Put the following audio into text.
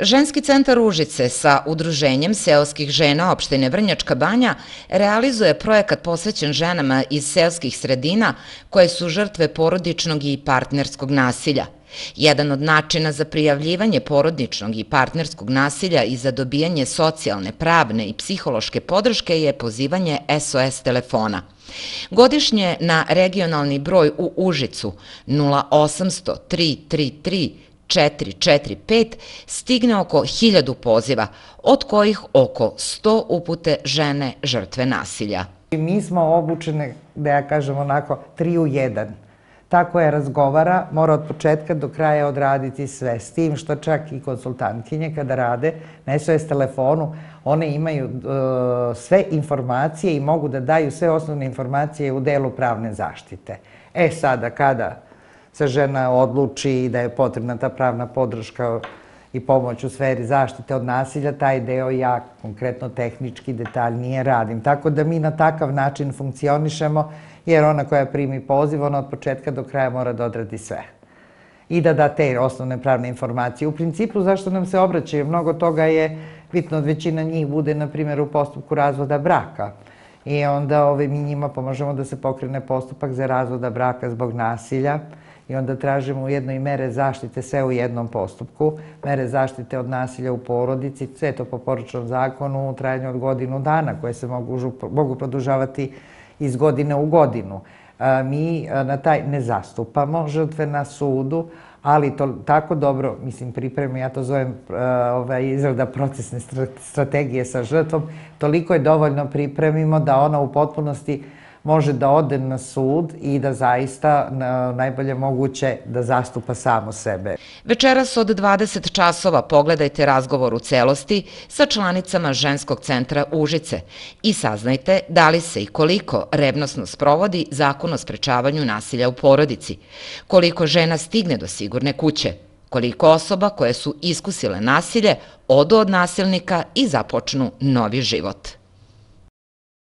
Ženski centar Užice sa Udruženjem seoskih žena opštine Vrnjačka banja realizuje projekat posvećen ženama iz seoskih sredina koje su žrtve porodičnog i partnerskog nasilja. Jedan od načina za prijavljivanje porodičnog i partnerskog nasilja i za dobijanje socijalne, pravne i psihološke podrške je pozivanje SOS telefona. Godišnje na regionalni broj u Užicu 0800 333 445 stigne oko 1000 poziva, od kojih oko 100 upute žene žrtve nasilja. Mi smo obučene, da ja kažem onako, tri u jedan. Tako je razgovara, mora od početka do kraja odraditi sve. S tim što čak i konsultantkinje kada rade na SOS telefonu, one imaju uh, sve informacije i mogu da daju sve osnovne informacije u delu pravne zaštite. E sada, kada se žena odluči da je potrebna ta pravna podrška i pomoć u sferi zaštite od nasilja, taj deo ja konkretno tehnički detaljnije radim. Tako da mi na takav način funkcionišemo, jer ona koja primi poziv, ona od početka do kraja mora da odradi sve i da da te osnovne pravne informacije. U principu, zašto nam se obraćaju? Mnogo toga je bitno od većina njih bude, na primjer, u postupku razvoda braka. I onda ove, mi njima pomožemo da se pokrene postupak za razvoda braka zbog nasilja i onda tražimo ujedno i mere zaštite sve u jednom postupku, mere zaštite od nasilja u porodici, sve to po poročnom zakonu u trajanju od godinu dana koje se mogu, mogu produžavati iz godine u godinu. Mi na taj ne zastupamo žrtve na sudu, ali to tako dobro, mislim, pripremi, ja to zovem ovaj, izrada procesne strategije sa žrtvom, toliko je dovoljno pripremimo da ona u potpunosti može da ode na sud i da zaista najbolje moguće da zastupa samo sebe. Večeras od 20 časova pogledajte razgovor u celosti sa članicama Ženskog centra Užice i saznajte da li se i koliko revnosno sprovodi zakon o sprečavanju nasilja u porodici, koliko žena stigne do sigurne kuće, koliko osoba koje su iskusile nasilje odu od nasilnika i započnu novi život.